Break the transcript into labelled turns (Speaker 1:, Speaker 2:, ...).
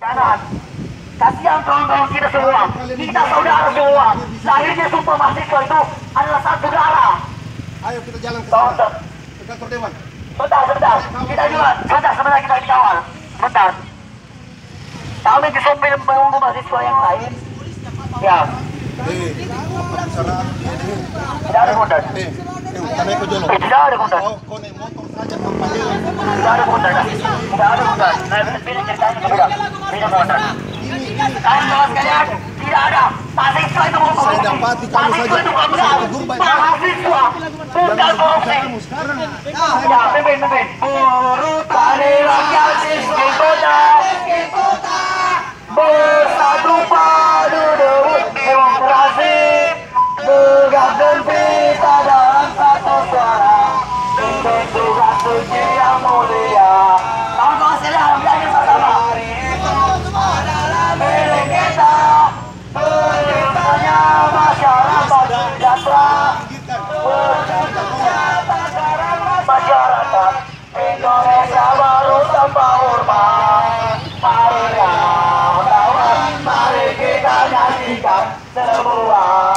Speaker 1: Jangan. Kasihan kawan-kawan kita semua. Kita saudara semua. Lahirnya sumpah mahasiswa itu adalah satu darah.
Speaker 2: Ayo kita jalan ke sana. Ke kantor dewan.
Speaker 1: Bentar, bentar. Kita juga, bentar, sebentar kita dikawal. Bentar. Kami disumpah menunggu mahasiswa yang lain. Ya,
Speaker 2: Eh,
Speaker 1: tidak ada kontak.
Speaker 2: Eh, eh.
Speaker 1: Eh, tidak ada
Speaker 2: naik saja kampanye.
Speaker 1: Tidak ada kontak. Tidak ada ceritanya beda. Sekalian, tidak ada. Mahasiswa itu mau
Speaker 2: Saya dapati
Speaker 1: Mahasiswa
Speaker 2: saja.
Speaker 1: itu. Mahasiswa bukan đi cặp sẽ bu à.